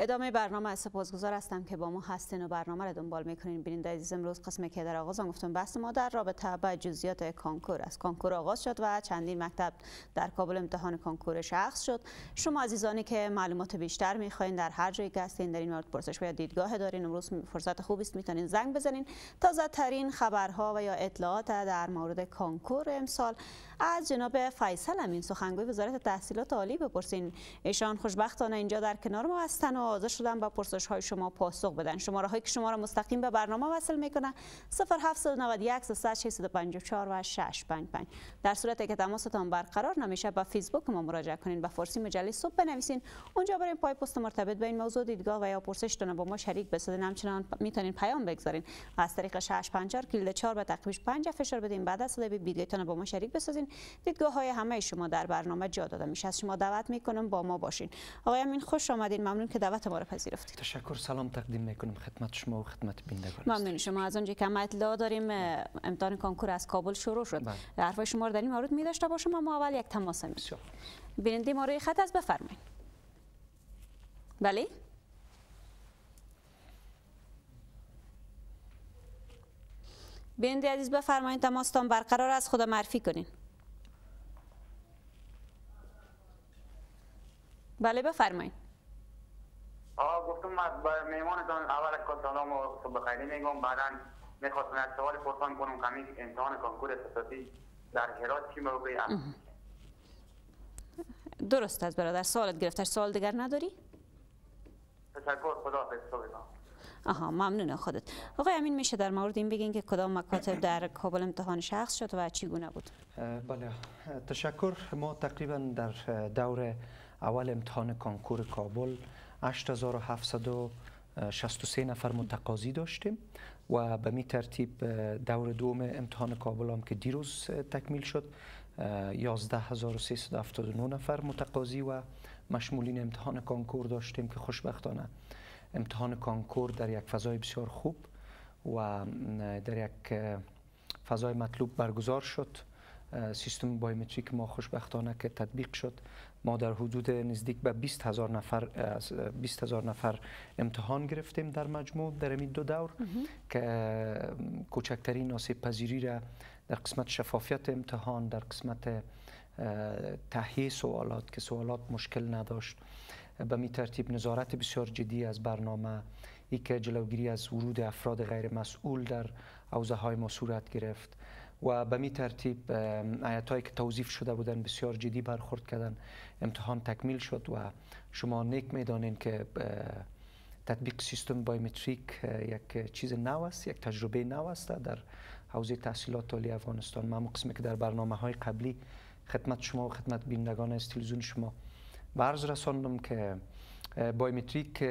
ادامه برنامه از سپاسگزار هستم که با ما هستین و برنامه را دنبال می‌کنین. بیننده عزیز امروز قسمی که در آغاز گفتم بحث ما در رابطه با جزئیات کنکور است. کنکور آغاز شد و چندین مکتب در کابل امتحان کنکور شخص شد. شما عزیزانی که معلومات بیشتر می‌خواین در هر جایی که هستین در این مورد پرسش و دیدگاه دارین امروز فرصت خوبی است می‌تونین زنگ بزنین. تازه ترین خبرها و یا اطلاعات در مورد کنکور امسال از جناب فیصل امین سخنگوی وزارت تحصیلات عالی بپرسین. ایشان خوشبختانه اینجا در کنار ما هستن و حاضر شدن با پرسش های شما پاسخ بدن. شماره هایی که شما را مستقیم به برنامه وصل می‌کنه 0791 654 و 655 در صورتی که تماستان برقرار نمیشه با فیسبوک ما مراجعه کنین با فارسی مجله صبح بنویسین. اونجا برای پای پست مرتبط به این موضوع دیدگاه و یا پرسشتون با ما شریک بسازین همچنان می‌تونین پیام بگذارین. از طریق 654 کلید 4 به تقریبش 5 فشار بدین. بعد از صدای ویدیوتون با ما شریک بسازین. دیدگاه های همه شما در برنامه جا داده میشه. از شما دعوت می‌کنم با ما باشین. آقای امین خوش آمدین. ممنون که دعوت ما را پذیرفتید. تشکر. سلام تقدیم می‌کنم خدمت شما و خدمت بینندگان ممنون. شما از اونجا که ما اطلاع داریم امتحان کنکور از کابل شروع شد. بله. حرفای شما رو در این مورد می داشته باشم اما اول یک تماس می بیننده ما روی خط از بفرمایید. بله؟ بیننده عزیز بفرمایید تماستان برقرار از خود معرفی کنین. بله بفرمایید آقا گفتم من با میمانتان اول از سلام و صبح خیلی میگم بعدا می‌خواستم از سوال پرسان کنم کمی امتحان کنکور اساسی در هرات چی موقعی درست است برادر سوالت گرفته سوال دیگر نداری؟ تشکر خدا آها ممنون خودت آقای امین میشه در مورد این بگین که کدام مکاتب در کابل امتحان شخص شد و چگونه بود بله تشکر ما تقریبا در دور اول امتحان کنکور کابل 8763 نفر متقاضی داشتیم و به می ترتیب دور دوم امتحان کابل هم که دیروز تکمیل شد 11379 نفر متقاضی و مشمولین امتحان کنکور داشتیم که خوشبختانه امتحان کنکور در یک فضای بسیار خوب و در یک فضای مطلوب برگزار شد. سیستم بایومتریک ما خوشبختانه که تطبیق شد. ما در حدود نزدیک به 20 هزار نفر 20 هزار نفر امتحان گرفتیم در مجموع در این دو دور که کوچکترین آسیب پذیری را در قسمت شفافیت امتحان در قسمت تهیه سوالات که سوالات مشکل نداشت به می ترتیب نظارت بسیار جدی از برنامه ای که جلوگیری از ورود افراد غیر مسئول در حوزه های ما صورت گرفت. و به می ترتیب آیت که توضیف شده بودن بسیار جدی برخورد کردن امتحان تکمیل شد و شما نیک می‌دانین که تطبیق سیستم بایومتریک یک چیز نو است یک تجربه نو است در حوزه تحصیلات عالی افغانستان. من قسمی که در برنامه های قبلی خدمت شما و خدمت بینندگان از تلویزیون شما برز رساندم که بایومتریک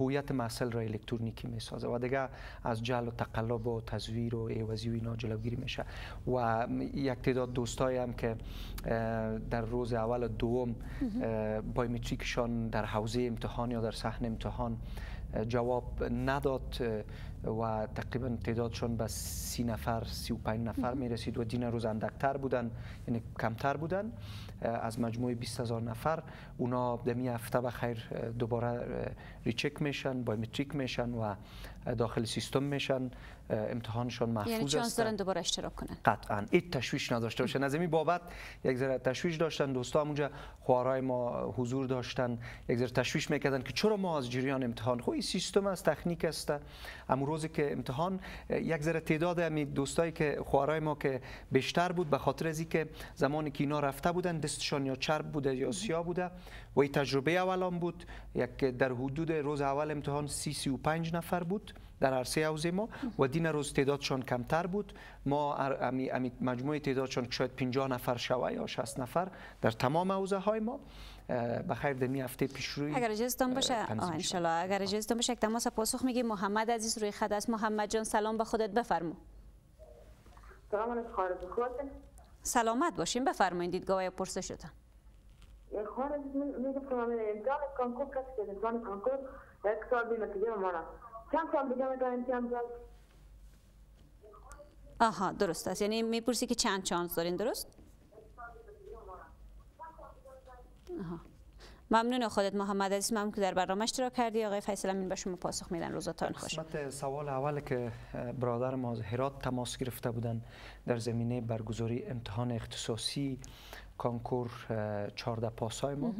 هویت محصل را الکترونیکی می سازه و دیگه از جل و تقلب و تزویر و ایوازی و اینا جلوگیری میشه. و یک تعداد دوستایی هم که در روز اول و دوم بایومتریکشان در حوزه امتحان یا در صحن امتحان جواب نداد و تقریبا تعدادشون به سی نفر سی و پنج نفر می رسید و دین روز اندکتر بودن یعنی کمتر بودن. از مجموع 20 هزار نفر اونا دمی هفته بخیر دوباره ریچک میشن بایومتریک میشن و داخل سیستم میشن امتحانشان محفوظ یعنی چانس دارن دوباره اشتراک کنن. قطعا. این تشویش نداشته باشن. از این بابت یک ذره تشویش داشتن. دوستا اونجا خوارای ما حضور داشتن. یک ذره تشویش می‌کردن که چرا ما از جریان امتحان خب این سیستم از تکنیک است. اما روزی که امتحان یک ذره تعداد امی دوستایی که خوارای ما که بیشتر بود به خاطر از که زمانی که اینا رفته بودن دستشان یا چرب بوده یا سیاه بوده و این تجربه اولان بود. یک در حدود روز اول امتحان سی سی و پنج نفر بود. در عرصه حوزه ما و دین روز تعدادشان کمتر بود. ما امی, امی مجموع تعدادشان شاید 50 نفر شوه یا 60 نفر در تمام حوزه های ما بخیر دمی هفته پیش روی اگر اجازه باشه ان اگر اجازه باشه یک تماس پاسخ میگی محمد عزیز روی خط است. محمد جان سلام به خودت بفرمو سلام سلامت باشین. بفرمایید دیدگاه پرسشتان. خارج می‌گفتم امتحان کنکور کسی که امتحان کنکور یک سال بی نتیجه مانا چند سال دیگه می‌تونه امتحان بیاد آها درست است. یعنی می‌پرسی که چند چانس دارین درست؟ آها. ممنون خودت محمد عزیز. ممنون که در برنامه اشتراک کردی. آقای فیصل امین به شما پاسخ میدن. روزتان خوش. قسمت سوال اول که برادر ما هرات تماس گرفته بودن در زمینه برگزاری امتحان اختصاصی کانکور 14 پاسای ما.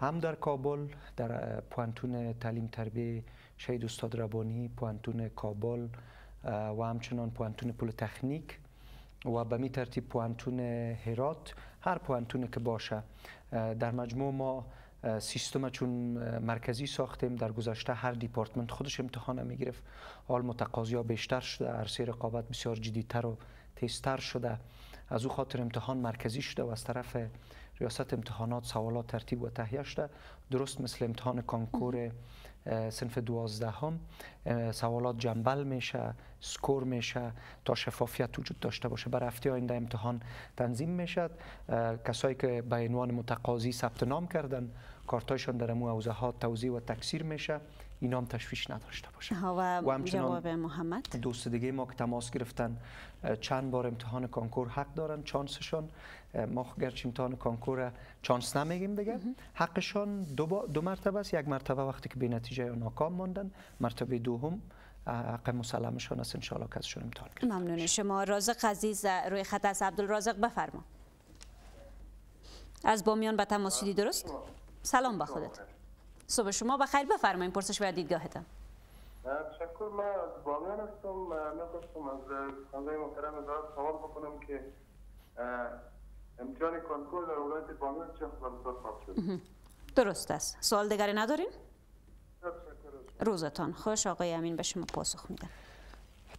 هم در کابل در پوانتون تعلیم تربیه شهید استاد ربانی پوانتون کابل و همچنان پوانتون پولتکنیک و به می ترتیب پوانتون هرات. هر پوانتونی که باشه. در مجموع ما سیستم چون مرکزی ساختیم. در گذشته هر دیپارتمنت خودش امتحان می گرفت. حال متقاضی ها بیشتر شده. عرصه رقابت بسیار جدیتر و تیزتر شده. از او خاطر امتحان مرکزی شده و از طرف ریاست امتحانات سوالات ترتیب و تهیه شده. درست مثل امتحان کانکور صنف دوازده هم سوالات jumble میشه score میشه تا شفافیت وجود داشته باشه. برای هفته آینده امتحان تنظیم می‌شد کسایی که به عنوان متقاضی ثبت نام کردن کارتایشان در امو حوزه ها توزیع و تکثیر میشه. اینا هم تشویش نداشته باشه. و, و جواب محمد؟ دوست دیگه ما که تماس گرفتن چند بار امتحان کانکور حق دارن چانسشان. ما گرچه امتحان کانکور چانس نمیگیم دیگه. حقشان دو, دو مرتبه است. یک مرتبه وقتی که به نتیجه ناکام ماندن. مرتبه دوم حق مسلمشان است. انشاءالله که ازشون امتحان کنیم ممنون. شما رازق عزیز روی خط از عبدالرازق بفرما. از بامیان به تماس شدی درست؟ سلام. به خودت. صبح شما بخیر بفرمایید پرسش و دیدگاهتان. تشکر من از بامیان هستم. می‌خواستم از خانده محترم ازاد سوال بکنم که امتحان کنکور در ولایت بامیان چه خواهد شد؟ درست است. سوال دیگری ندارین؟ روزتان خوش. آقای امین به شما پاسخ میدم.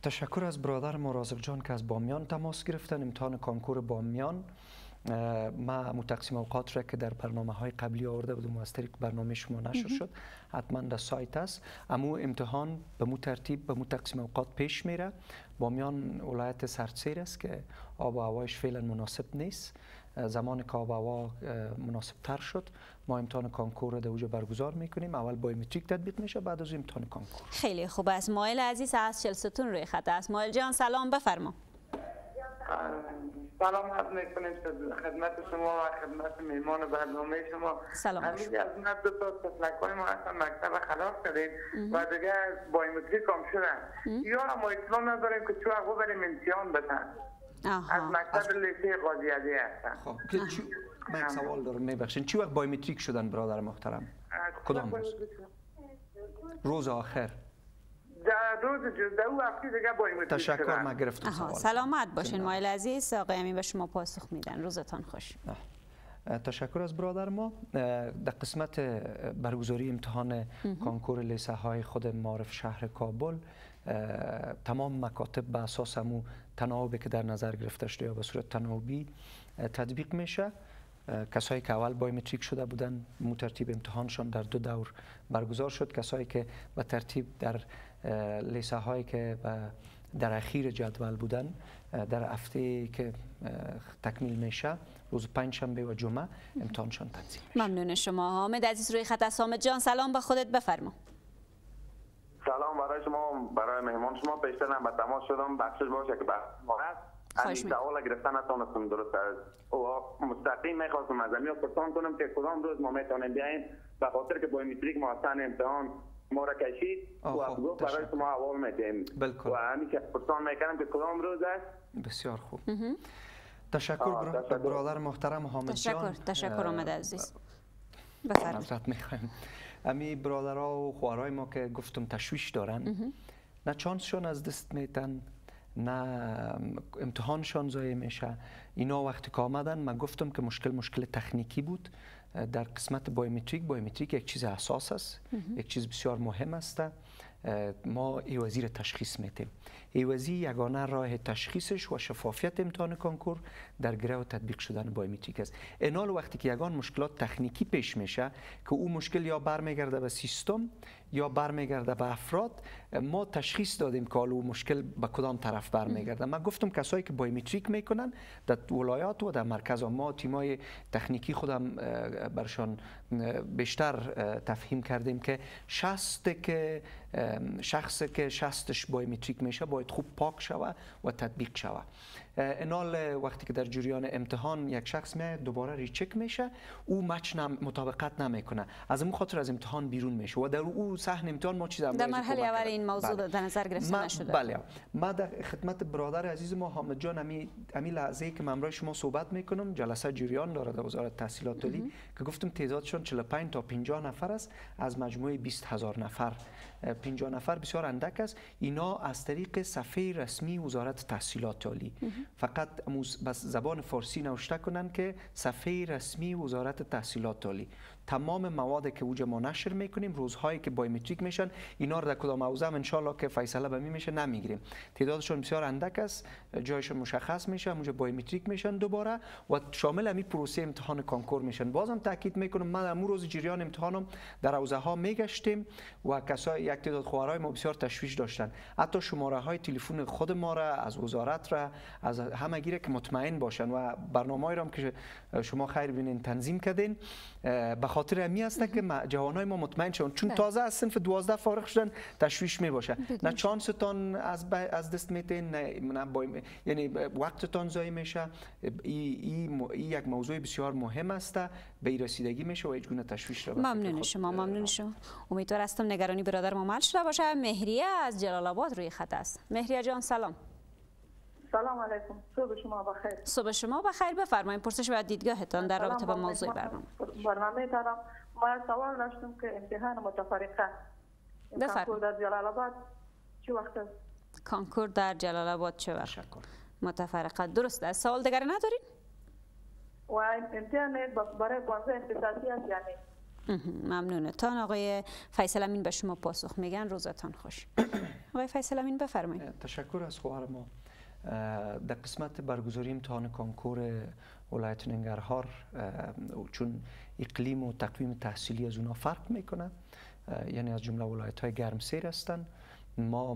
تشکر از برادر مرازق جان که از بامیان تماس گرفتن. امتحان کانکور بامیان. ما متقسیم اوقات را که در برنامه های قبلی آورده بودم و از طریق برنامه شما نشر شد حتما در سایت است. امو امتحان به مو ترتیب به مو تقسیم اوقات پیش میره. بامیان ولایت سردسیر است که آب و هوایش فعلا مناسب نیست. زمان که آب و هوا مناسب تر شد. ما امتحان کانکور را در اوجا برگزار می‌کنیم. اول biometric تطبیق میشه بعد از امتحان کانکور. خیلی خوب. است مایل عزیز از چلستون روی خط. است مایل جان سلام. بفرما. سلام عرض می‌کنیم خدمت شما و خدمت میمان برنامه شما. سلام از من دو تا تفلک ما اصلا مکتب خلاص کردیم و دیگه بایومتریک هم شدن. یا ما اطلاع نداریم که چو اقو بریم امتحان بدن. از مکتب لیسه قاضی هستن خب من یک سوال دارم میبخشین چی وقت بایومتریک شدن برادر محترم؟ کدام روز؟ روز آخر. روز او هفته دیگه با تشکر ما گرفتم. سوال. سلامت باشین مایل عزیز. آقای امین به شما پاسخ میدن. روزتان خوش. تشکر از برادر ما. در قسمت برگزاری امتحان کانکور لیسه های خود معرف شهر کابل تمام مکاتب به اساس همو تناوبی که در نظر گرفته شده یا به صورت تناوبی تطبیق میشه. کسایی که اول biometric شده بودن مو ترتیب امتحانشان در دو دور برگزار شد. کسایی که به ترتیب در لیسه هایی که در اخیر جدول بودن در هفته که تکمیل میشه روز پنج شنبه و جمعه امتحانشان تنظیم میشه. ممنون شما حامد عزیز روی خط است حامد جان سلام به خودت بفرما. سلام برای شما برای مهمان شما پیشتر به تماس شدم. بخشش باشه که بحث همین سوال گرفتن نتونستم درست و مستقیم می‌خواستم از و پرسان کنم که کدام روز ما می‌تونیم بیاییم؟ به خاطر که بایومتریک ما امتحان ما را کشید و خب، گفت برای شما اول میدیم و همیشه پرسان می‌کنم که کدام روز است؟ بسیار خوب. تشکر برادر, برادر محترم حامد جان. تشکر تشکر آمده عزیز. بفرمایید. می‌خوایم. امی برادرها و خوارای ما که گفتم تشویش دارن نه چانسشون از دست میتن نه امتحانشان ضایع میشه. اینا وقتی که آمدن من گفتم که مشکل مشکل تکنیکی بود. در قسمت بایومتریک بایومتریک یک چیز اساس است یک چیز بسیار مهم است. ما ایوازی را تشخیص میتیم ایوازی یگانه راه تشخیصش و شفافیت امتحان کنکور در گرو تطبیق شدن بایومتریک است. انال وقتی که یگان مشکلات تکنیکی پیش میشه که او مشکل یا برمیگرده به سیستم یا برمیگرده به افراد ما تشخیص دادیم که حالا مشکل به کدام طرف برمیگرده. من گفتم کسایی که بایومتریک می‌کنن در ولایات و در مرکز ما تیمای تکنیکی خودم برشان بیشتر تفهیم کردیم که شست که شخص که شستش بایومتریک میشه باید خوب پاک شوه و تطبیق شوه. انال وقتی که در جریان امتحان یک شخص میاد دوباره ریچک میشه او مچ نم مطابقت نمی‌کنه از اون خاطر از امتحان بیرون میشه و در او صحن امتحان ما چیز در مرحله اول این موضوع بله. در نظر گرفته نشده بله ما در خدمت برادر عزیز ما حامد جان امی امی لحظه که من شما صحبت می‌کنم جلسه جریان داره در وزارت تحصیلات عالی که گفتم تعدادشون 45 تا 50 نفر است از مجموعه 20 هزار نفر 50 نفر بسیار اندک است. اینا از طریق صفحه رسمی وزارت تحصیلات عالی. فقط بس زبان فارسی نوشته کنن که صفحه رسمی وزارت تحصیلات عالی. تمام مواد که اوج ما نشر می‌کنیم روزهایی که بایومتریک میشن اینا رو در کدام موضوع ان که فیصله به می میشه نمی‌گیریم. تعدادشون بسیار اندک است جایشون مشخص میشه اونجا بایومتریک میشن دوباره و شامل همین پروسه امتحان کانکور میشن. بازم تاکید می‌کنم من امروز روز جریان امتحانم در حوزه ها میگشتیم و کسای یک تعداد خواهرای ما بسیار تشویش داشتن. حتی شماره های تلفن خود ما را از وزارت را از همه گیره که مطمئن باشن و برنامه را که شما خیر بینین تنظیم کردین به خاطر امی است که جوانای ما مطمئن شون چون بله. تازه از صنف 12 فارغ شدن تشویش می باشه نه چانستان از از دست میتین نه, با... یعنی وقتتان ضایع میشه. این ای... یک موضوع بسیار مهم است. به رسیدگی میشه و هیچ گونه تشویش را ممنون شما ممنون شما. امیدوار هستم نگرانی برادر ما شده باشه. مهریه از جلال آباد روی خط است. مهریه جان سلام. سلام علیکم. صبح شما بخیر. صبح شما بخیر. بفرمایید پرسش و دیدگاهتان در رابطه با موضوع برنامه. برنامه دارم ما سوال داشتم که امتحان متفرقه. کانکور در جلال آباد. چه وقت است؟ کانکور در جلال آباد چه وقت؟ متفرقه. درست است. سوال دیگر ندارین؟ و امتحان برای بانزه اختصاصی است یعنی. ممنونتان آقای فیصل امین به شما پاسخ میگن روزتان خوش. آقای فیصل امین بفرمایید. تشکر از خواهر ما. در قسمت برگزاری امتحان کانکور ولایت ننگرهار چون اقلیم و تقویم تحصیلی از اونا فرق می‌کنه. یعنی از جمله ولایت های گرمسیر هستند ما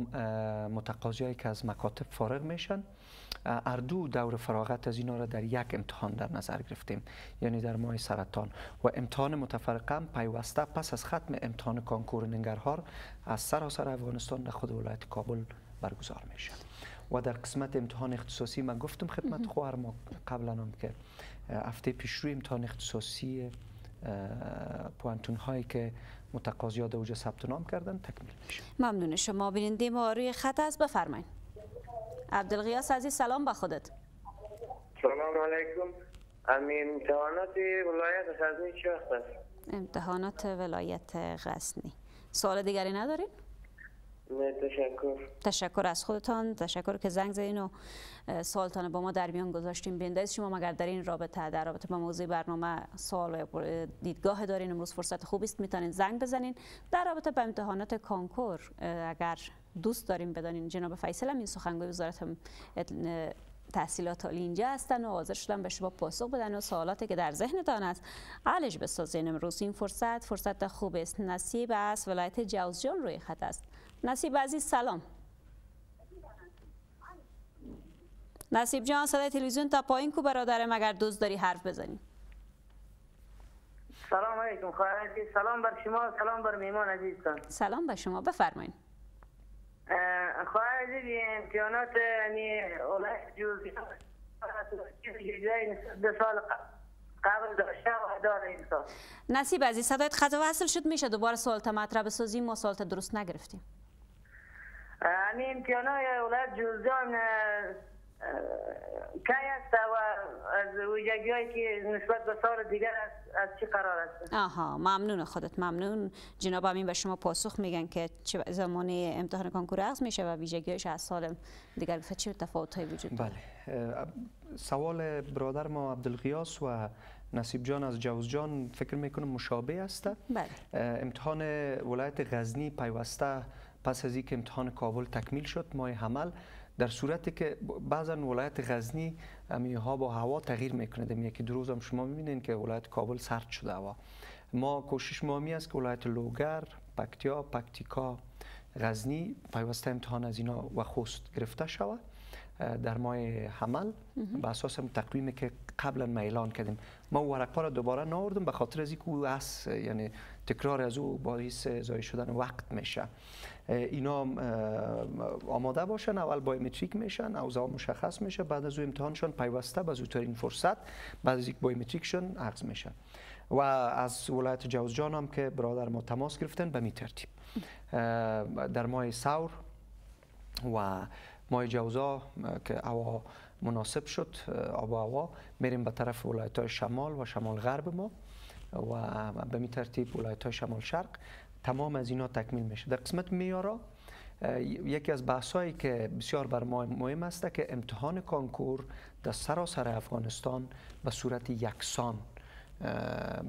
متقاضی که از مکاتب فارغ میشن. اردو دور فراغت از اینا را در یک امتحان در نظر گرفتیم. یعنی در ماه سرطان. و امتحان متفرقه پیوسته پس از ختم امتحان کانکور ننگرهار از سراسر افغانستان در خود ولایت کابل برگزار میشه و در قسمت امتحان اختصاصی من گفتم خدمت خواهر ما قبلا هم که هفته پیش روی امتحان اختصاصی پوانتون هایی که متقاضی در اوج ثبت نام کردن تکمیل میشه. ممنون شما بیننده ما روی خط است بفرمایید عبدالغیاس عزیز سلام به خودت. سلام علیکم. امین امتحانات ولایت غزنی چه وقت است؟ امتحانات ولایت غزنی. سوال دیگری ندارین؟ تشکر. تشکر از خودتان تشکر که زنگ زدین و سوالتان با ما در میان گذاشتیم بینده شما مگر در این رابطه در رابطه با موضوع برنامه سوال دیدگاه دارین امروز فرصت خوبی است می‌تونین زنگ بزنین. در رابطه با امتحانات کانکور اگر دوست داریم بدانین. جناب فیصل هم این سخنگوی وزارت تحصیلات عالی اینجا هستن و حاضر شدن به شما پاسخ بدن و سوالاتی که در ذهنتان است علج بسازین امروز. این فرصت فرصت خوب است. نصیب از ولایت جوزجان روی خط است. نصیب عزیز سلام. نصیب جان صدای تلویزیون تا پایین کو برادرم اگر دوست داری حرف بزنی. سلام علیکم خواهر سلام بر شما سلام بر میمان عزیزتان. سلام به شما بفرمایید خواهر عزیز امتحانات یعنی اولای جوزی دو سال قبل داشته و داره این سال. نصیب عزیز صدایت خط وصل شد میشه دوباره سوالت مطرح بسازیم ما سوالت درست نگرفتیم. امتحانات ولایت جوزجان کی است و از ویژگی هایی که نسبت به سال دیگر است از چی قرار است؟ آها ممنون خودت ممنون. جناب امین به شما پاسخ میگن که چه زمان امتحان کنکور عقض میشه و ویژگیش از سال دیگر چه تفاوت هایی وجود داره؟ بله سوال برادر ما عبدالقیاس و نصیب جان از جوز جان فکر می‌کنم مشابه است. بله. امتحان ولایت غزنی پیوسته پس از اینکه امتحان کابل تکمیل شد ماه حمل در صورتی که بعضا ولایت غزنی ها با هوا تغییر می‌کنه. در یکی دو روز هم شما می‌بینین که ولایت کابل سرد شده هوا. ما کوشش ما می است که ولایت لوگر پکتیا پکتیکا غزنی پیوسته امتحان از اینا و خوست گرفته شود در ماه حمل. به اساس تقویمی که قبلا ما اعلان کردیم. ما ورقا را دوباره ناوردم به خاطر از اینکه او از یعنی تکرار از او باعث ضایع شدن وقت میشه. اینا آماده باشن اول بایومتریک میشن اوضاع مشخص میشه بعد از او امتحانشان پیوسته به زودترین فرصت بعد از یک بایومتریکشون عرض میشه. و از ولایت جوزجان هم که برادر ما تماس گرفتن به می ترتیب. در ماه سور و ماه جوزا که هوا مناسب شد آب و هوا میریم به طرف ولایت های شمال و شمال غرب ما. و به می ترتیب ولایت شمال شرق تمام از اینا تکمیل میشه. در قسمت میارا یکی از بحثایی که بسیار بر ما مهم است که امتحان کانکور در سراسر افغانستان به صورت یکسان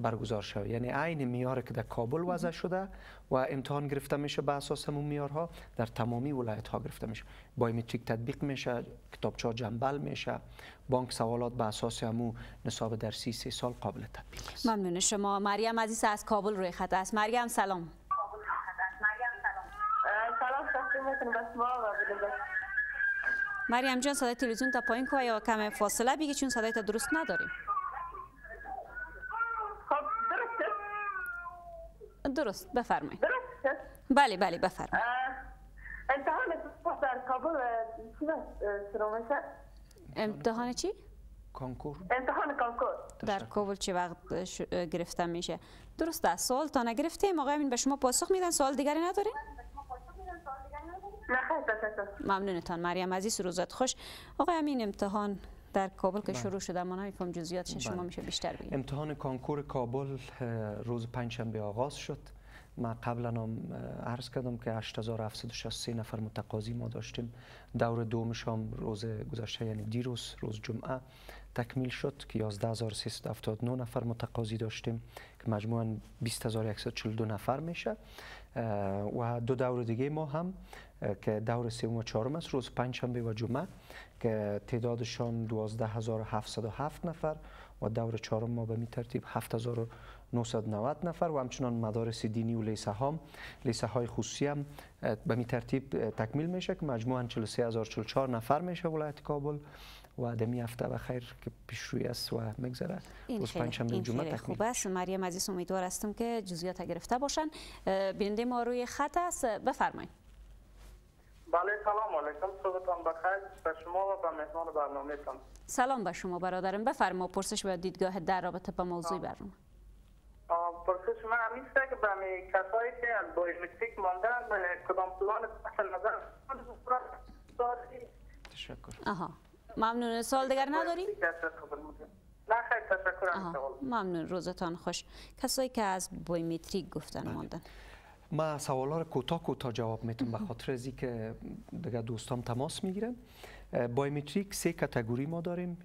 برگزار شود یعنی عین میار که در کابل وضع شده و امتحان گرفته میشه به اساس همون میارها در تمامی ولایت ها گرفته میشه. بایومتریک تطبیق میشه کتابچه جنبل میشه. بانک سوالات به اساس همون نصاب درسی سه سال قابل تطبیق است. ممنون. شما مریم عزیز از کابل روی خط است. مریم سلام. مریم جان صدای تلویزیون تا پایین کو یا کم فاصله بگی چون صدای تا درست نداریم. درست بفرمایید. درست بله بله بفرمایید. امتحان در کابل شروع امتحان چی؟ کانکور. امتحان کانکور. در کابل چه وقت گرفته میشه؟ درست است سوال تا نگرفتیم. آقای امین به شما پاسخ میدن؟ سوال دیگری ندارین؟ ممنونتان مریم عزیز روزت خوش. آقای امین امتحان در کابل که بله. شروع شده ما نمیفهم جزئیاتش شما بله. میشه بیشتر بگید. امتحان کانکور کابل روز پنجشنبه آغاز شد. ما قبلا هم عرض کردم که 8763 نفر متقاضی ما داشتیم. دور دومش هم روز گذشته یعنی دیروز روز جمعه تکمیل شد که 11379 نفر متقاضی داشتیم که مجموعا 20142 نفر میشه. و دو دور دیگه ما هم که دور سوم و چهارم است روز پنجشنبه و جمعه. که تعدادشان 12707 نفر و دور چهارم ما به می ترتیب 7990 نفر و همچنان مدارس دینی و لیسه ها لیسه های خصوصی هم به می ترتیب تکمیل میشه که مجموعا 43044 نفر میشه ولایت کابل و دمی هفته و خیر که پیشروی است و مگذره روز پنجشنبه جمعه تکمیل خوب است. مریم عزیز امیدوار هستم که جزئیات گرفته باشن. بیننده ما روی خط است. بفرمایید. بله سلام علیکم. صبحتان بخیر. به شما و به مهمان برنامه تان سلام به شما برادرم. بفرما پرسش و دیدگاه در رابطه با موضوع برنامه. پرسش من همیسته که به کسایی که از بایومتریک ماندن کدام پلان نظر تشکر. آها. ممنون. سوال دیگر نداری؟ نه خیلی تشکر ممنون. روزتان خوش. کسایی که از بایومتریک گفتن بله. ماندن. ما سوالا رو کوتاه کوتاه جواب می‌تونم به خاطر از که دیگه دوستان تماس می‌گیرن. بایومتریک سه category ما داریم.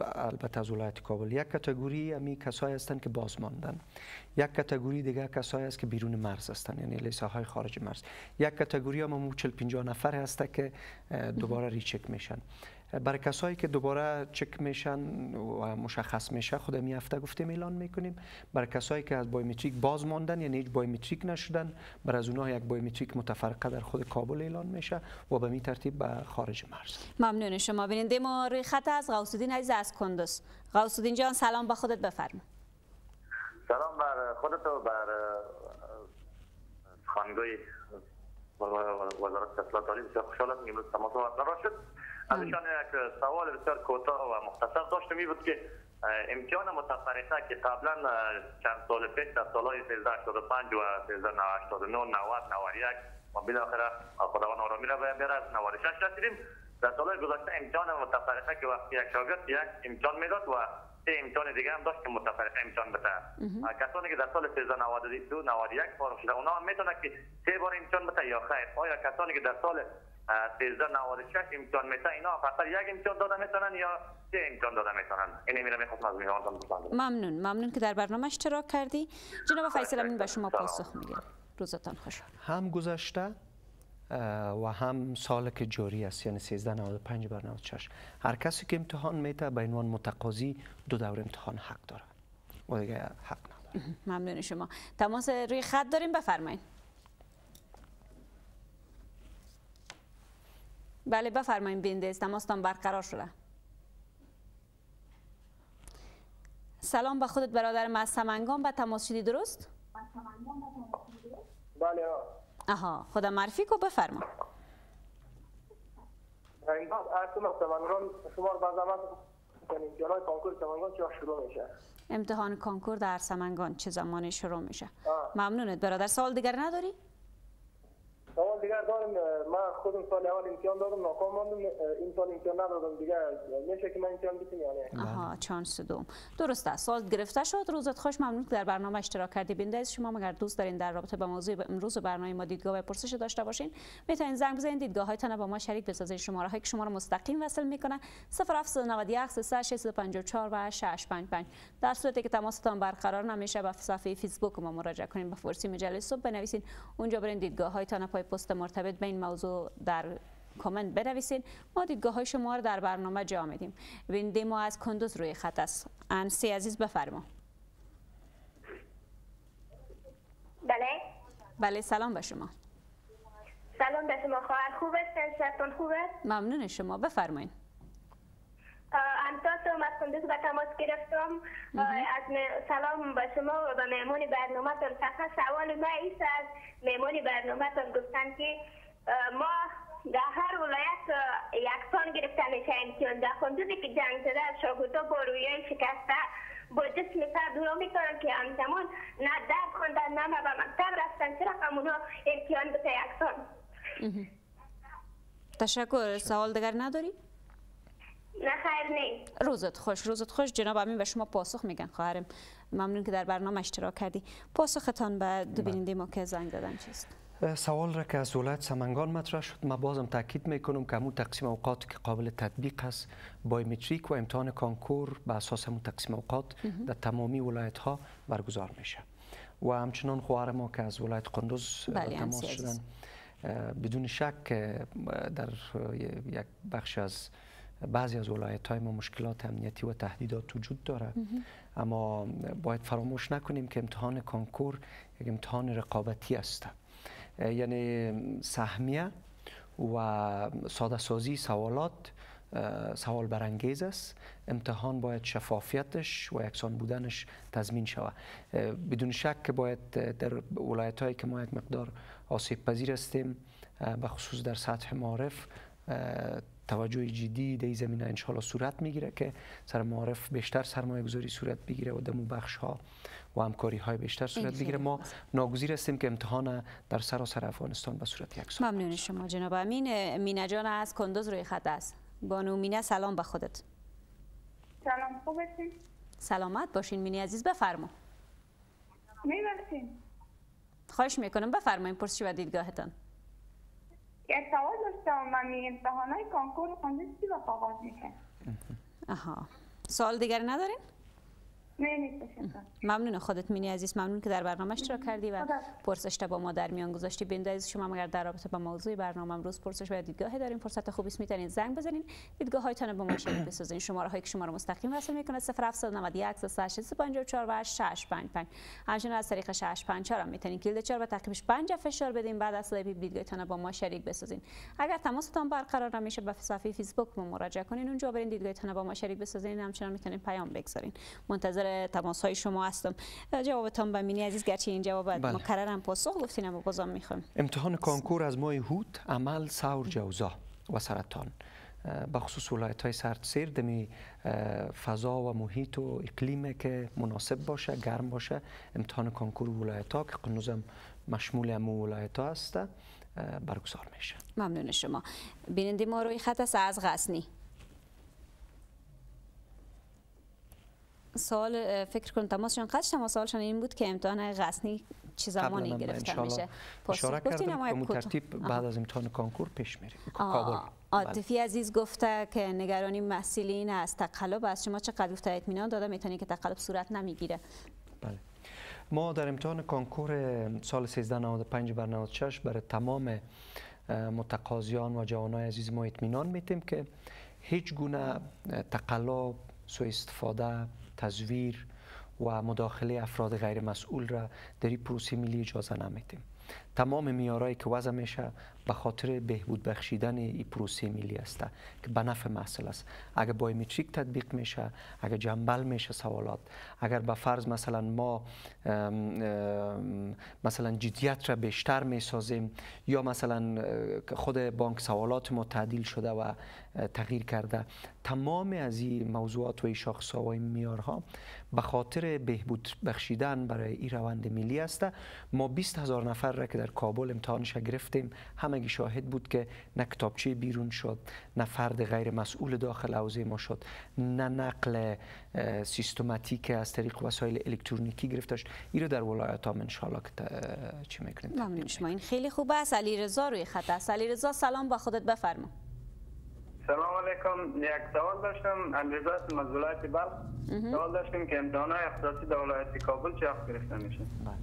البته از ولایت کابل یک category امی کسایی هستند که باز ماندن. یک category دیگه کسایی است که بیرون مرز هستند یعنی لیسه های خارج مرز. یک category هم 40 50 نفر هست که دوباره recheck میشن. برای کسایی که دوباره چک میشن و مشخص میشه خود می هفته گفتیم اعلان می‌کنیم. برای کسایی که از بایومتریک باز ماندن یعنی هیچ بایومتریک نشدن برای از اونها یک بایومتریک متفرقه در خود کابل اعلان میشه و به می ترتیب به خارج مرز. ممنون شما. بیننده ما روی خط از غوث عزیز از کندوز. غوث جان سلام با خودت بفرما. سلام بر خودت و بر خانگوی وزارت اطلاعات عالی بسیار خوشحالم. امروز تماس برقرار شد. ازشان یک سوال بسیار کوتاه و مختصر داشتم. این بود که امتحان متفرقه که قبلا چند سال پیش در سالهای 1385 و 1389 90 91 و بالاخره خداوند آرامی را بیاره از 96 رسیدیم. در سالهای گذشته امتحان متفرقه که وقتی یک شاگرد یک امتحان می‌داد و سه امتحان دیگه هم داشت که متفرقه امتحان بده. کسانی که در سال 1392 91 فارغ شده اونا هم می‌تونه که سه بار امتحان بده یا خیر. آیا کسانی که در سال 1396 امتحان میتن اینا فقط یک امتحان داده می‌تونن یا سه امتحان داده می‌تونن. این میرم می‌خواستم از میهمانتان ممنون ممنون که در برنامه اشتراک کردی. جناب فیصل امین به شما پاسخ میگم روزتان خوش هم گذشته و هم سال که جاری است یعنی 1395 بر 96 هر کسی که امتحان میته به عنوان متقاضی دو دور امتحان حق داره. و دیگه حق نداره. ممنون شما. تماس روی خط داریم بفرمایید. بله بفرمایید بینده تماستان برقرار شده. سلام به خودت برادر از سمنگان به تماس شدی درست؟ بله. آها خدا معرفی کو بفرما. امتحان کنکور در سمنگان چه زمانی شروع میشه؟ ممنونت برادر. سوال دیگر نداری؟ سوال دیگر دارم من خودم سال اول امتحان دادم ناکام ماندم این سال امتحان ندادم دیگه. میشه که من امتحان بتونم یعنی آها چانس دوم درست است. سال گرفته شد. روزت خوش. ممنون که در برنامه اشتراک کردی. بنده از شما اگر دوست دارین در رابطه با موضوع امروز برنامه ما دیدگاه و پرسش داشته باشین می‌تونین زنگ بزنید دیدگاه هایتان با ما شریک بسازید شماره هایی که شما را مستقیم وصل می‌کنه. 0791 354 و 655 در صورتی که تماستان برقرار نمیشه به صفحه فیسبوک ما مراجعه کنین. به فرسی مجله صبح بنویسین. اونجا برین دیدگاه هایتان پای پست مرتبط به این موضوع در کامنت بنویسین. ما دیدگاه های شما رو در برنامه جا میدیم. ببینید ما از کندوز روی خط است. انسی عزیز بفرما. بله. بله سلام به شما. سلام به شما. خواهر خوبه؟ سرتون خوبه؟ ممنون شما. بفرمایید از کندوز به تماس گرفتم. از سلام به شما و به مهمون برنامه فقط سوال ما ایست از مهمون برنامه گفتن که ما در هر ولایت یکسان گرفته میشه امتیان در کندوزی که جنگ شده از شاگردا با رویای شکسته با جسم سر دورا می‌کنن که همزمان نه درس خوندن نه به مکتب رفتن. چرا همونا امتحان بته یکسان؟ تشکر. سوال دیگر نداری؟ نه روزت خوش روزت خوش. جناب امین به شما پاسخ میگن خواهرم. ممنون که در برنامه اشتراک کردی. پاسختان به دو بیننده ما که زنگ دادن چیست؟ سوال را که از ولایت سمنگان مطرح شد. ما بازم تاکید می‌کنم که همون تقسیم اوقات که قابل تطبیق است بایومتریک و امتحان کانکور به اساس همون تقسیم اوقات در تمامی ولایت ها برگزار میشه. و همچنان خواهر ما که از ولایت قندوز بله، تماس شدن بدون شک در یک بخش از بعضی از ولایت های ما مشکلات امنیتی و تهدیدات وجود داره اما باید فراموش نکنیم که امتحان کانکور یک امتحان رقابتی است. یعنی سهمیه و ساده سازی سوالات سوال برانگیز است. امتحان باید شفافیتش و یکسان بودنش تضمین شود. بدون شک که باید در ولایت هایی که ما یک مقدار آسیب پذیر هستیم به خصوص در سطح معارف توجه جدی در این زمینه انشالله صورت می‌گیره که سر معارف بیشتر سرمایه گذاری صورت بگیره و دمو بخش ها و همکاری های بیشتر صورت بگیره. ما ناگزیر هستیم که امتحان در سراسر افغانستان به صورت یکسان ممنون شما جناب امین. مینا جان از کندوز روی خط است. بانو مینا سلام به خودت. سلام خوب سلامت باشین مینی عزیز بفرما. میبرسین خواهش می‌کنم بفرمایید پرسش و دیدگاهتان. سوال داشتم من امتحان های کانکور خونده چی با آغاز میشه آها سوال دیگر ندارین؟ ممنون خودت مینی عزیز ممنون که در برنامه اشتراک کردی و پرسش با ما در میان گذاشتی. بیننده عزیز شما اگر در رابطه با موضوع برنامه امروز پرسش و دیدگاه داریم فرصت خوبی است می‌تونید زنگ بزنین. دیدگاه هایتان با ما شریک بسازین. شماره هایی که شما رو مستقیم وصل می‌کنه 0791 354 و 655 همچنین از طریق 654 هم می‌تونین کلید 4 و تعقیبش 5 فشار بدین. بعد از live دیدگاهتان با ما شریک بسازین. اگر تماستان برقرار نمیشه به صفحه فیسبوک ما مراجعه کنین. اونجا برین دیدگاهتان با ما شریک بسازین. همچنین می‌تونین پیام بگذارین. منتظر تماس های شما هستم. جوابتان به بیننده عزیز گرچه این جواب بله. مکررم پاسخ گفتین اما بازم می‌خوام امتحان کانکور از ماه حوت حمل ثور جوزا و سرطان. بخصوص ولایت های سرد سیر دمی فضا و محیط و اقلیمه که مناسب باشه گرم باشه. امتحان کانکور ولایت ها که کندوزم مشمول امو ولایت ها هست برگزار میشه. ممنون شما. بیننده ما روی خط از غزنی. سوال فکر کنم تماسشان قد تماس سوالشان این بود که امتحان غزنی چه زمانی گرفته میشه. اشاره کردم که ترتیب بعد از امتحان کانکور پیش میریم. کابل. عاطفی بله. عزیز گفته که نگرانی محصلین از تقلب از شما چقدر گفته اطمینان داده می‌تونی که تقلب صورت نمی‌گیره. بله. ما در امتحان کانکور سال 1395 بر 96 برای تمام متقاضیان و جوانای عزیز ما اطمینان میتیم که هیچ گونه تقلب سوء استفاده تزویر و مداخله افراد غیر مسئول را در این پروسه ملی اجازه نمیدیم. تمام میارایی که وضع میشه به خاطر بهبود بخشیدن این پروسه ملی است که به نفع محصل است. اگر بایومتریک تطبیق میشه اگر جنبل میشه سوالات اگر به فرض مثلا ما مثلا جدیت را بیشتر می‌سازیم یا مثلا خود بانک سوالات ما تعدیل شده و تغییر کرده تمام از این موضوعات و شاخص و میارها به خاطر بهبود بخشیدن برای این روند ملی است. ما 20 هزار نفر را که در کابل امتحانش گرفتیم همگی شاهد بود که نه کتابچه بیرون شد نه فرد غیر مسئول داخل حوزه ما شد نه نقل سیستماتیک از طریق وسایل الکترونیکی گرفتش. این رو در ولایت ها انشالله که چی می‌کنیم؟ ممنون شما. این خیلی خوبه است. علی رضا روی خط است. علی رضا سلام. با خودت بفرما. سلام علیکم. یک سوال داشتم. اندازه از ولایت بلخ. سوال داشتیم که امتحان اختصاصی در ولایت کابل چه وقت گرفته میشه؟ بله.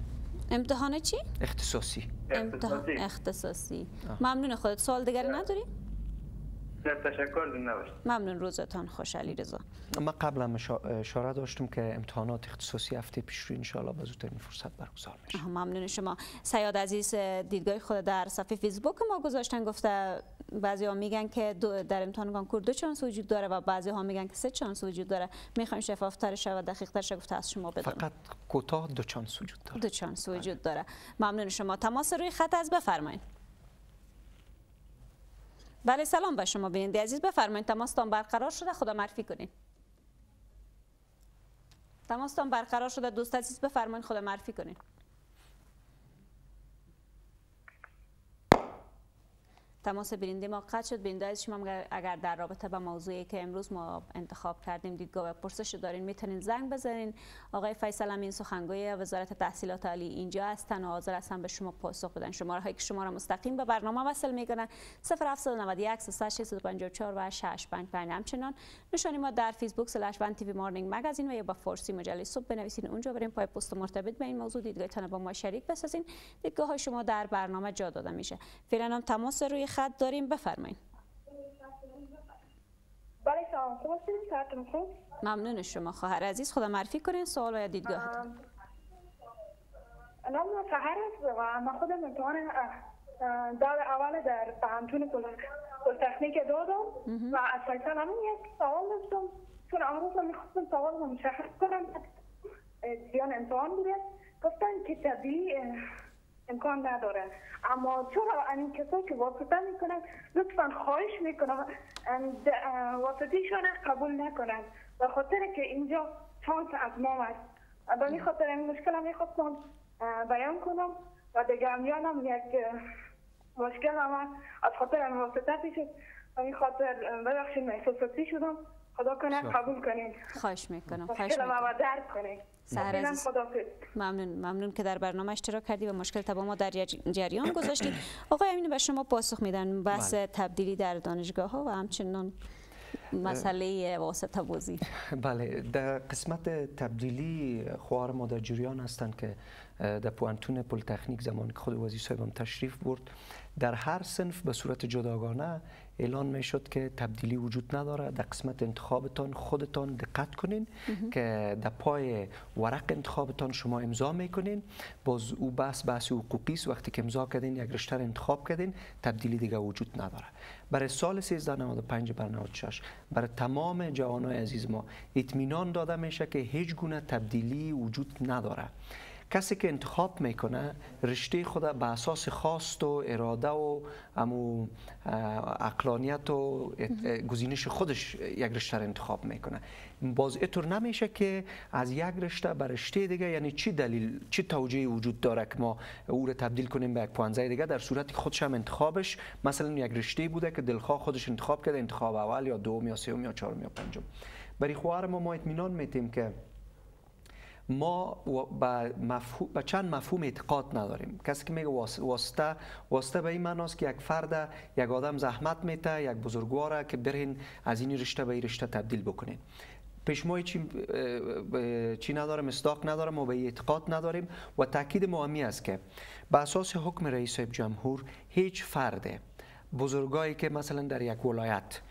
امتحان چی؟ اختصاصی. امتحان اختصاصی. ممنون خودت. سوال دیگری نداری؟ تشکر ممنون. روزتان خوش علی رضا ما قبلا اشاره داشتم که امتحانات اختصاصی هفته پیش رو انشالله به زودترین فرصت برگزار میشه. ممنون شما. سیاد عزیز دیدگاه خود در صفحه فیسبوک ما گذاشتن گفته بعضی ها میگن که در امتحان کانکور دو چانس وجود داره و بعضی ها میگن که سه چانس وجود داره. می‌خوایم شفافتر و دقیق تر گفته از شما بدونم. فقط کوتاه دو چانس وجود داره. دو چانس وجود داره. ممنون شما. تماس روی خط از بفرمایید. بله سلام به شما بیننده عزیز. بفرمایید. تماستان برقرار شده. خدا معرفی کنین. تماستان برقرار شده. دوست عزیز بفرمایید. خدا معرفی کنین. تماس بیننده ما قطع شد. بیننده از شما اگر در رابطه با موضوعی که امروز ما انتخاب کردیم دیدگاه و پرسش دارین می‌تونین زنگ بزنین. آقای فیصل امین سخنگوی وزارت تحصیلات عالی اینجا هستن و حاضر هستن به شما پاسخ بدن. شماره هایی که شما را مستقیم به برنامه وصل می‌کنن 0791 354 و 655 همچنان نشانی ما در فیسبوک سلش ون تیوی مارنینگ مگزین و یا با فارسی مجله صبح بنویسین. اونجا بریم پای پست مرتبط به این موضوع. دیدگاهتان با ما شریک بسازین. دیدگاه های شما در برنامه جا داده میشه. فعلا تماس روی خط داریم بفرمایید بله سلام. خوب ممنون شما خواهر عزیز. خدا معرفی کنین سوال و یا دیدگاه نام سهر است و من خودم امتحان دار اول در پهنتون پولتکنیک دادم و از فیصل همین یک سوال داشتم. چون امروز می‌خواستم سوال رو مشخص کنم. زیان امتحان بوده. گفتن که طبیعی امکان نداره. اما چرا این کسایی که واسطه می‌کنن لطفا خواهش می‌کنم واسطیشون قبول نکنن. و خاطر که اینجا چانس از ما است به این خاطر این مشکل هم می‌خواستم بیان کنم و دیگه هم یک مشکل هم از خاطر واسطه پیشد و این خاطر ببخشید احساساتی شدم؟ خدا کنه قبول کنین. خواهش می‌کنم خواهش می‌کنم. و درک کنین. ممنون ممنون که در برنامه اشتراک کردی و مشکل تبا ما در جریان گذاشتی. آقای امین به شما پاسخ میدن. بحث بله. تبدیلی در دانشگاه ها و همچنان مسئله واسطه بازی. بله در قسمت تبدیلی خواهر ما در جریان هستند که در پوهنتون پلیتکنیک زمانی که خود وزیر صاحبم تشریف برد. در هر صنف به صورت جداگانه اعلان می شد که تبدیلی وجود نداره در قسمت انتخابتان خودتان دقت کنین که در پای ورق انتخابتان شما امضا می‌کنین. باز او بحث بحث حقوقی است. وقتی که امضا کردین یک رشته انتخاب کردین تبدیلی دیگه وجود نداره. برای سال 1395 بر 96 برای تمام جوانای عزیز ما اطمینان داده میشه که هیچ گونه تبدیلی وجود نداره. کسی که انتخاب می‌کنه رشته خود به اساس خواست و اراده و امو اقلانیت و گزینش خودش یک رشته رو انتخاب می‌کنه. باز اینطور نمیشه که از یک رشته به رشته دیگه یعنی چی دلیل چی توجیه وجود داره که ما او رو تبدیل کنیم به یک پوانزه دیگه؟ در صورتی خودش هم انتخابش مثلا یک رشته بوده که دلخواه خودش انتخاب کرده انتخاب اول یا دوم یا سوم یا چهارم یا پنجم. برای خواهر ما ما اطمینان میتیم که ما به, مفهوم، چند مفهوم اعتقاد نداریم. کسی که میگه واسطه واسطه به این معناست که یک فرد یک آدم زحمت میته یک بزرگواره که برین از این رشته به این رشته تبدیل بکنین. پیش چی, چی نداره مصداق نداره ما به اعتقاد نداریم و تاکید ما است که به اساس حکم رئیس جمهور هیچ فرد بزرگایی که مثلا در یک ولایت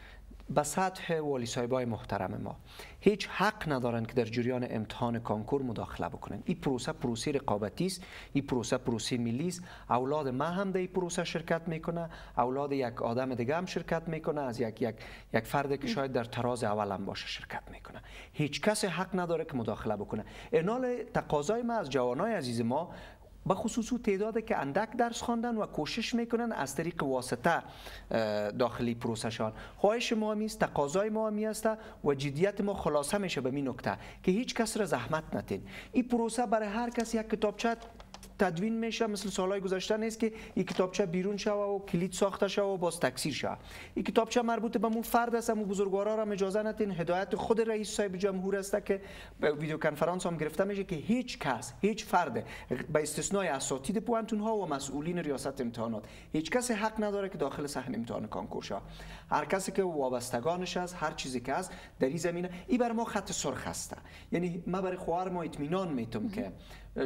به سطح والی صاحبای محترم ما. هیچ حق ندارند که در جریان امتحان کانکور مداخله بکنند این پروسه پروسه رقابتی است این پروسه پروسه ملی است. اولاد ما هم در این پروسه شرکت می‌کنه اولاد یک آدم دیگه هم شرکت می‌کنه از یک یک یک فرد که شاید در تراز اول هم باشه شرکت می‌کنه. هیچ کس حق نداره که مداخله بکنه. انال تقاضای ما از جوانای عزیز ما به خصوص تعداد که اندک درس خواندن و کوشش می‌کنن از طریق واسطه داخلی پروسشان. خواهش ما است تقاضای ما می است و جدیت ما خلاصه میشه به این نکته که هیچ کس را زحمت نتین. این پروسه برای هر کس یک کتابچه تدوین میشه مثل سالهای گذشته نیست که این کتابچه بیرون شوه و کلید ساخته شوه و باز تکثیر شوه این کتابچه مربوط به مو فرد است مو بزرگوارا را اجازه نتین هدایت خود رئیس صاحب جمهور است که ویدیو کنفرانس هم گرفته میشه که هیچ کس هیچ فرد به استثنای اساتید پوهنتون ها و مسئولین ریاست امتحانات هیچ کس حق نداره که داخل صحن امتحان کانکور شه. هر کسی که وابستگانش است هر چیزی که است در این زمینه این بر ما خط سرخ است. یعنی ما برای خواهر ما اطمینان میتم که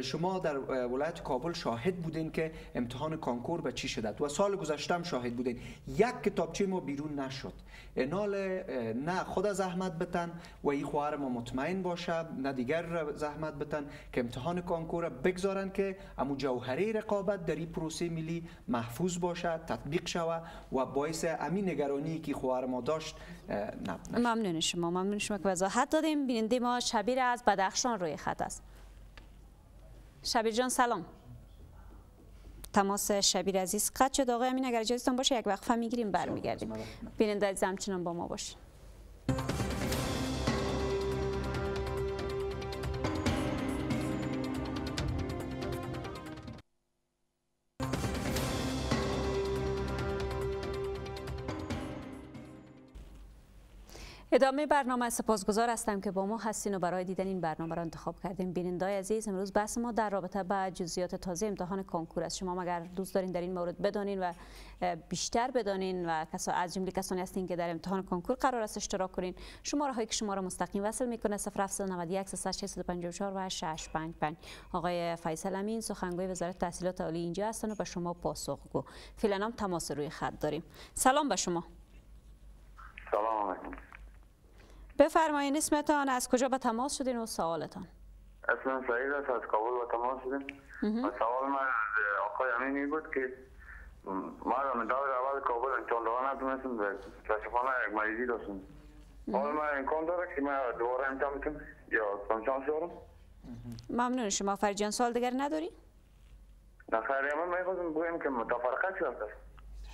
شما در ولایت کابل شاهد بودین که امتحان کانکور به چی شده و سال گذشته شاهد بودین. یک کتابچه ما بیرون نشد. انال نه خود زحمت بتن و این خواهر ما مطمئن باشه نه دیگر زحمت بتن که امتحان کانکور بگذارن که امو جوهره رقابت در این پروسه ملی محفوظ باشه تطبیق شوه و باعث امین نگرانی که خواهر ما داشت نه ممنون شما ممنون شما که وضاحت دادیم بیننده ما شبیر از بدخشان روی خط است. شبیر جان سلام. تماس شبیر عزیز. قد شد. آقای امین اگر اجازهتون باشه یک وقفه می‌گیریم برمیگردیم. بیننده عزیز همچنان با ما باشید ادامه برنامه سپاسگزار هستم که با ما هستین و برای دیدن این برنامه را انتخاب کردیم بینندای عزیز امروز بحث ما در رابطه با جزئیات تازه امتحان کنکور است. شما اگر دوست دارین در این مورد بدانین و بیشتر بدانین و کسا از جمله کسانی هستین که در امتحان کنکور قرار است اشتراک کنین. شماره هایی که شما را مستقیم وصل می‌کنه 0791 654 و 655 آقای فیصل امین سخنگوی وزارت تحصیلات عالی اینجا هستن و به شما پاسخگو. فعلا هم تماس روی خط داریم. سلام به شما. سلام بفرمایید اسمتان از کجا به تماس شدین و سوالتان؟ اسم سعید است از کابل به تماس شدیم. و سوال من از آقای امینی بود که ما در دور اول کابل انتان دارا نتونستیم به کشفانه یک مریضی داشتیم. حال من امکان داره که من دوباره امتحان بکنم یا کمچانس دارم. ممنون. شما فرجان سال دیگر نداری؟ نه خیلی من می‌خواستم بگویم که متفرقه چی هست؟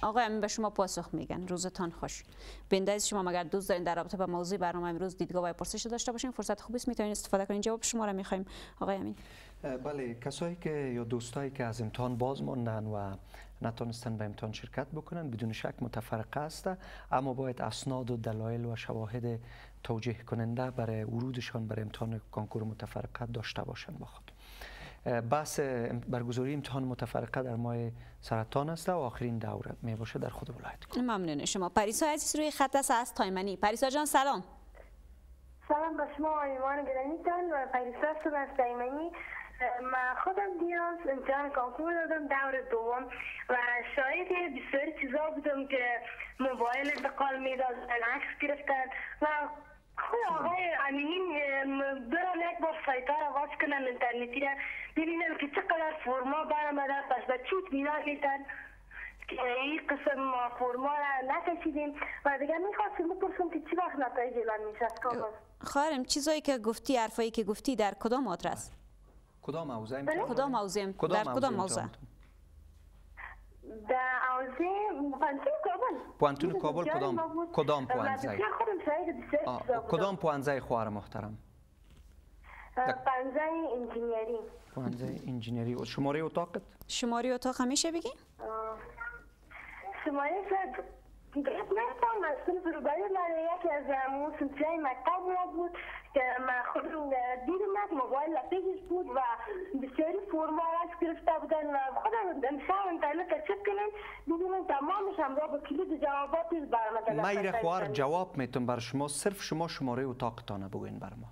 آقای امین به شما پاسخ میگن. روزتان خوش. بنده شما مگر دوست دارین در رابطه با موضوع برنامه امروز دیدگاه و پرسش داشته باشین؟ فرصت خوبی است. می‌تونین استفاده کنین. جواب شما را می‌خوایم. آقای امین. بله. کسایی که یا دوستایی که از امتحان باز ماندن و نتونستن به امتحان شرکت بکنن بدون شک متفرقه است. اما باید اسناد و دلایل و شواهد توجیه کننده برای ورودشان برای امتحان کنکور متفرقه داشته باشند. با بحث برگزاری امتحان متفرقه در ماه سرطان است و آخرین دوره می باشه در خود ولایت ممنون شما پریسا عزیز روی خط است از تایمنی. پریسا جان سلام. سلام به شما و مهمان گرامیتان و پریسا هستم از تایمنی. من خودم دیروز امتحان کانکور دادم دور دوم و شاید بسیاری چیزا بودم که موبایل انتقال می‌داد عکس گرفتن و آقای امینی برن یک بار سایت را واز کنم انترنتی را ببینم که چقدر فرما برآمده پس به چی اطمینان میتن که این قسم فرما را نکشیدیم. و دیگه می‌خواستیم بپرسم که چی وقت نتایج اعلان میشه خواهرم چیزایی که گفتی حرفایی که گفتی در کدام آدرس؟ کدام موضوع کدام موضوع در کدام موضوع در حوزه پوانتون کابل کدام کدام پوانزه کدام پوانزه خواهر محترم؟ پوانزه انجینیری. پوانزه انجینیری. شماره اتاقت؟ شماره اتاق همیشه بگی شماره یکی از همون سلسله مکتب بود که من خودم دیدم یک موبایل پیجش بود و بسیاری فرما از گرفته بودن و خودم امشب اینترنت چک کنم دیدم تمامش همراه با کلید جواباتش برآمده میر خوار جواب میتون بر شما صرف شما شماره اتاقتانه بگوین بر ما.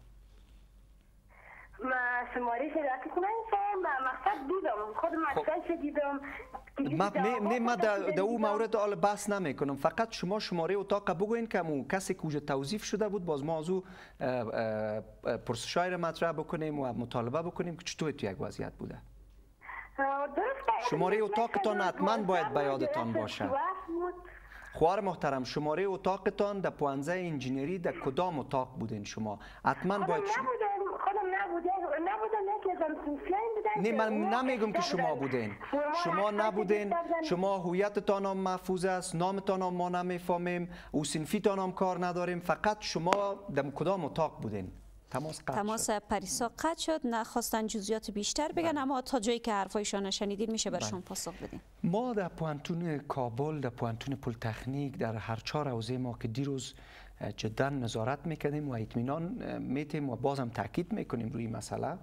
ما شماره شرکت کنم مقصد دیدم خودم اکسایش دیدم. ما نه ما در او مورد آل بحث نمی کنم فقط شما شماره اتاق بگوین که مو کسی که اوجه توضیف شده بود باز ما از او پرسشای مطرح بکنیم و مطالبه بکنیم که چطور تو یک وضعیت بوده شماره اتاقتان حتما باید به یادتان باشه خوار محترم شماره اتاقتان در پوانزه انجینری در کدام اتاق بودین شما حتما باید شما نه من نمیگم که شما بودین. شما نبودین. شما هویتتان هم محفوظ است. نامتان هم ما نمی‌فهمیم. او سنفیتان هم کار نداریم. فقط شما در کدام اتاق بودین؟ تماس قطع تماس شد. پریسا قطع شد. نخواستن جزئیات بیشتر بگن بله. اما تا جایی که حرفایشان شنیدین میشه برشون بله. پاسخ بدین. ما در پوانتون کابل در پوانتون پل تکنیک در هر چهار حوزه ما که دیروز جدا نظارت می‌کنیم و اطمینان میتیم و بازم تاکید می‌کنیم روی مسئله.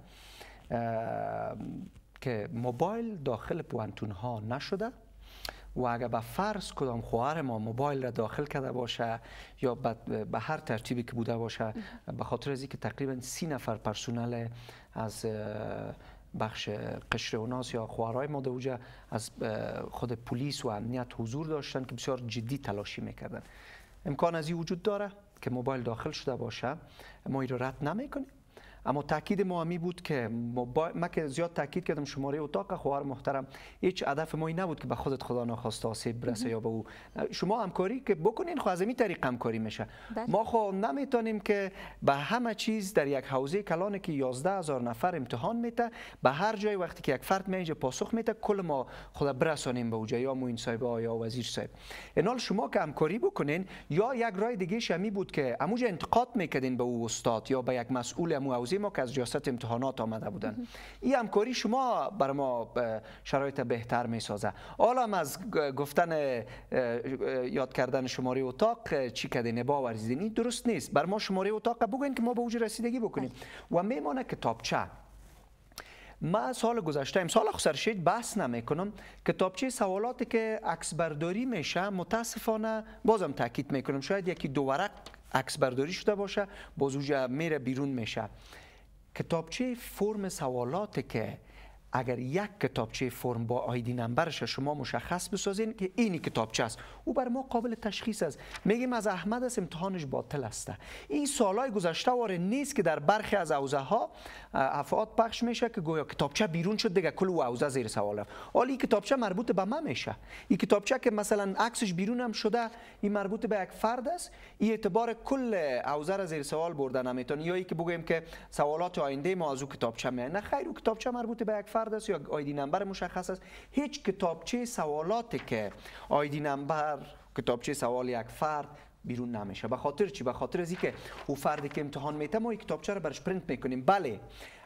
که موبایل داخل پوانتون ها نشده و اگر به فرض کدام خواهر ما موبایل را داخل کرده باشه یا به هر ترتیبی که بوده باشه به خاطر از که تقریبا سی نفر پرسونل از بخش قشر اوناس یا خواهرای ما دوجه از خود پلیس و امنیت حضور داشتن که بسیار جدی تلاشی می‌کردن. امکان از این وجود داره که موبایل داخل شده باشه. ما این رو رد نمی کنیم اما تاکید ما همی بود که ما که زیاد تاکید کردم شماره اتاق خواهر محترم هیچ هدف ما نبود که به خودت خدا نخواسته آسیب برسه یا به او. شما همکاری که بکنین خو از این طریق همکاری میشه. بله. ما خو نمی‌تونیم که به همه چیز در یک حوزه کلان که 11 هزار نفر امتحان میته به هر جای وقتی که یک فرد میجه پاسخ میته کل ما خود برسانیم به اوجا یا موین صاحب یا وزیر صاحب. اینال شما که همکاری بکنین یا یک رای دیگه شمی بود که اموجا انتقاد می‌کردین به او استاد یا به یک مسئول امو ما که از جاست امتحانات آمده بودن. این همکاری شما بر ما شرایط بهتر می سازه حالا از گفتن یاد کردن شماره اتاق چی کده با ورزیدین درست نیست. بر ما شماره اتاق بگوین که ما به اوج رسیدگی بکنیم. و میمانه کتابچه ما سال گذشته امسال سرشید بحث نمی کنم کتابچه سوالاتی که عکس برداری میشه متاسفانه بازم تاکید می‌کنم. شاید یکی دو ورق عکس برداری شده باشه باز میره بیرون میشه. کتابچه فرم سوالات که اگر یک کتابچه فرم با آیدی نمبرش شما مشخص بسازین که اینی کتابچه است. او بر ما قابل تشخیص است. میگیم از احمد است امتحانش باطل است. این سالهای گذشته واره نیست که در برخی از حوزه ها افعاد پخش میشه که گویا کتابچه بیرون شد دیگه کل حوزه زیر سوال رفت حالا کتابچه مربوط به من میشه. این کتابچه که مثلا عکسش بیرون هم شده این مربوط به یک فرد است. این اعتبار کل حوزه را زیر سوال برده نمی‌تونه یا ای که بگویم که سوالات آینده ما از کتابچه می نه خیر او کتابچه مربوط به یک فرد است یا آیدی نمبر مشخص است؟ هیچ کتابچه سوالاتی که آیدی نمبر کتابچه سوال یک فرد بیرون نمیشه. به خاطر چی؟ به خاطر از که او فردی که امتحان میته ما کتابچه رو برش پرینت می‌کنیم. بله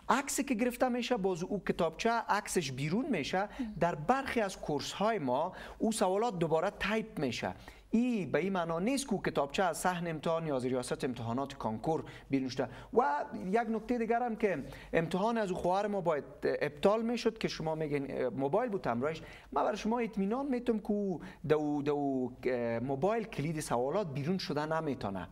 عکسی که گرفته میشه باز او کتابچه عکسش بیرون میشه. در برخی از کورس های ما او سوالات دوباره تایپ میشه. ای به این معنا نیست که کتابچه از صحن امتحان یا از ریاست امتحانات کانکور بیرون شده. و یک نکته دیگر هم که امتحان از خواهر ما باید ابطال می‌شد که شما میگین موبایل بود همراهش ما برای شما اطمینان می‌تونم که دو دو موبایل کلید سوالات بیرون شده نمی‌تونه.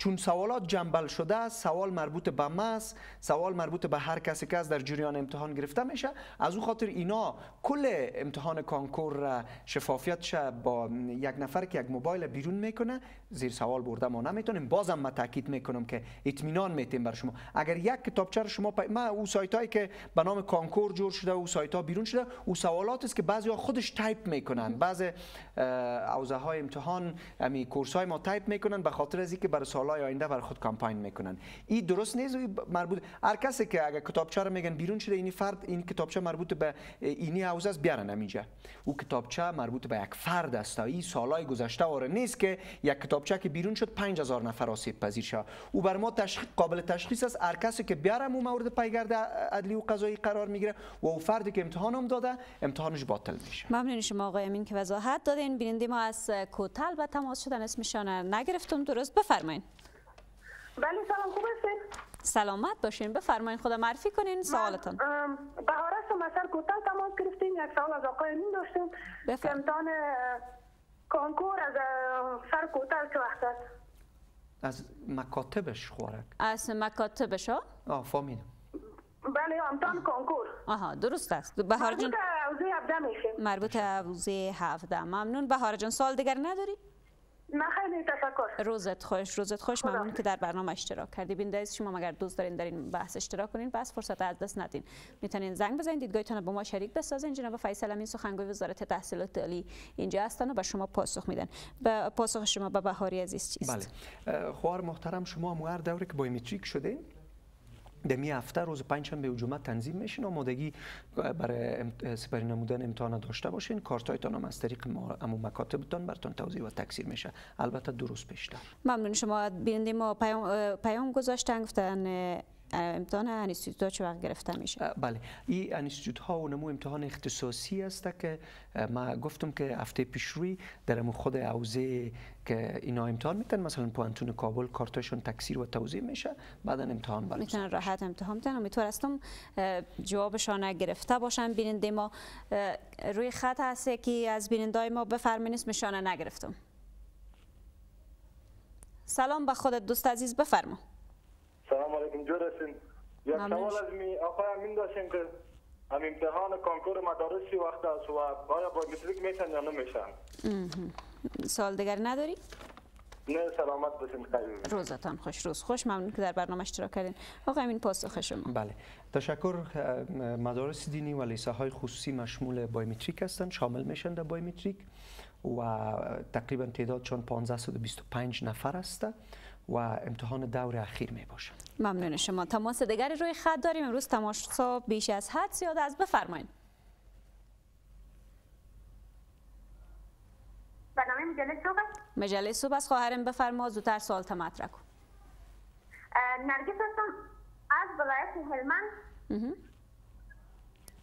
چون سوالات jumble شده است سوال مربوط به مس سوال مربوط به هر کسی که در جریان امتحان گرفته میشه. از او خاطر اینا کل امتحان کانکور را شفافیت با یک نفر که یک موبایل بیرون می‌کنه زیر سوال برده ما نمی‌تونیم. بازم ما تاکید می‌کنم که اطمینان میتیم بر شما. اگر یک کتابچه شما پا... ما او سایت هایی که به نام کانکور جور شده او سایت ها بیرون شده او سوالات است که بعضی ها خودش تایپ می‌کنن. بعض حوزه های امتحان امی کورس های ما تایپ می‌کنن به خاطر از اینکه برای سالهای آینده بر خود کمپاین می‌کنن. این درست نیست؟ مربوط هر کسی که اگر کتابچه رو میگن بیرون شده این فرد این کتابچه مربوط به اینی حوزه است بیارن اینجا. او کتابچه مربوط به یک فرد است. این سالهای گذشته واره نیست که یک کتابچه که بیرون شد 5000 نفر آسیب پذیر شد او بر ما تشخیص قابل تشخیص است. هر کسی که بیارم او مورد پیگرد عدلی و قضایی قرار می‌گیره و او فردی که امتحان هم داده امتحانش باطل میشه. ممنون شما آقای امین که وضاحت دادین. بیننده ما از کوتل و تماس شدن اسمشان نگرفتم. درست بفرمایید بله سلام خوب هستید سلامت باشین. بفرمایید خدا معرفی کنین. سوالتون بهار هستم مثلا کوتل تماس گرفتیم یک سوال از آقای امین داشتیم. که امتحان کانکور از سر کوتل چه وقت است؟ از مکاتبش خورک از مکاتبش ها؟ آه فهمیدم بله امتحان کانکور آها درست است. بهار جون حوزه 17 میشه مربوط حوزه 17 ممنون. بهار جان سال دیگر نداری؟ خیلی تفکر روزت خوش روزت خوش. ممنون که در برنامه اشتراک کردی. بین شما مگر دوست دارین در این بحث اشتراک کنین بس فرصت از دست ندین. می‌تونین زنگ بزنید دیدگاهتون با ما شریک بسازین. جناب فیصل امین سخنگوی وزارت تحصیلات عالی اینجا هستن و به شما پاسخ میدن. به پاسخ شما به بهاری عزیز چیست؟ بله. خوار محترم شما مو هر دوره که بایومتریک شده در می هفته روز پنجشنبه و جمعه تنظیم میشین آمادگی برای سپری نمودن امتحان داشته باشین کارتایتان هم از طریق امو مکاتبتان براتون توضیح و تکثیر میشه البته روز پیشتر ممنون شما بیننده ما پیام, پیام گذاشتن گفتن امتحان انستیتوت چه وقت گرفته میشه؟ بله. این انستیتوت ها و نمو امتحان اختصاصی است که ما گفتم که هفته پیش روی در خود حوزه که اینا امتحان میتن مثلا پوانتون کابل کارتاشون تکثیر و توضیح میشه بعدا امتحان برای می‌تونن راحت امتحان می‌تونن امیدوار هستم جوابشان گرفته باشن بیننده ما. روی خط هست که از بیننده ما بفرمین اسمشان نگرفتم. سلام به خودت دوست عزیز بفرما. سلام علیکم. جور هستین یک سوال از می آقای امین داشتیم که هم امتحان کانکور مدارس چی وقت است و آیا بایومتریک میشن یا نمیشن سوال دیگر نداری؟ نه سلامت باشین خیلی روزتان خوش روز خوش. ممنون که در برنامه اشتراک کردین. آقا امین پاسخ شما. بله. تشکر مدارس دینی و لیسه های خصوصی مشمول بایومتریک هستند. شامل میشن در بایومتریک و تقریبا تعدادشان 1525 نفر است و امتحان دور اخیر می باشه ممنون شما. تماس دیگری روی خط داریم. امروز تماشا بیش از حد زیاد از بفرمایید. برنامه مجله صبح مجله صبح از خواهرم بفرما. زودتر سوال مطرح کن. نرگس هستم. از ولایت هلمند.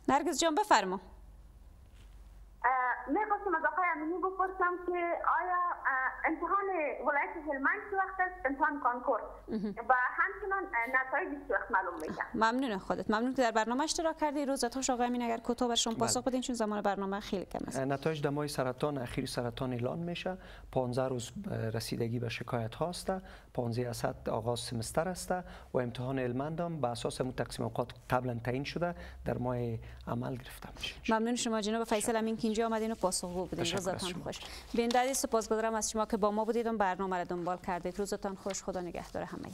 نرگس جان بفرما. می‌خواستم امینی بپرسم که آیا امتحان ولایت هلمند چه وقت است؟ امتحان کانکور. و همچنان نتایج چه وقت معلوم میشه ممنون خودت. ممنون که در برنامه اشتراک کردی. روزت خوش آقای امین اگر کوتاه برشون بله. پاسخ بدین چون زمان برنامه خیلی کم است. نتایج در ماه سرطان اخیر سرطان اعلان میشه. 15 روز رسیدگی به شکایت هاست 15 اسد آغاز سمستر است و امتحان هلمند هم به اساس تقسیم اوقات قبلا تعیین شده در ماه حمل گرفته میشه. ممنون شما جناب فیصل امین که اینجا آمدین و پاسخگو بودین. روزتان خوش. بینده سپاسگزارم از شما که با ما بودید و برنامه را دنبال کردید. روزتان خوش. خدا نگهدار همه